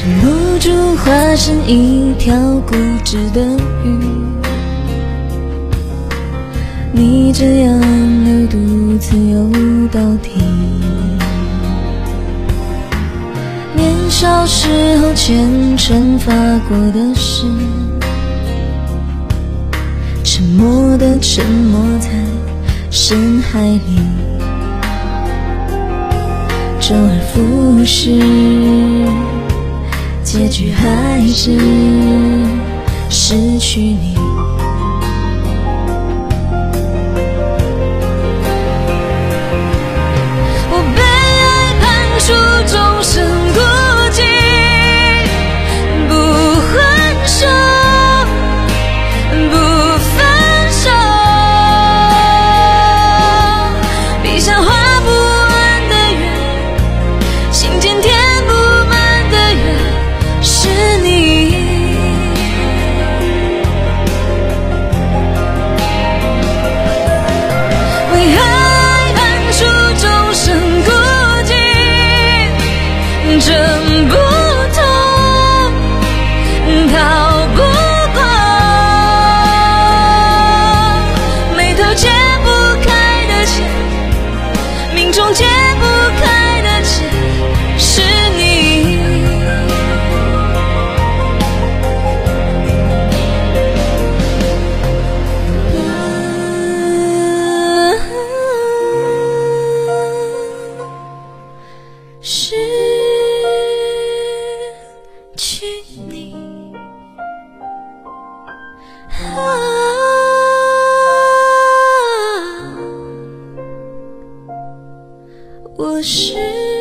忍不住化身一条固执的鱼，你这样流独自游到底。年少时候虔诚发过的誓，沉默的沉没在深海里，周而复始，开始失去你失去你，啊，我失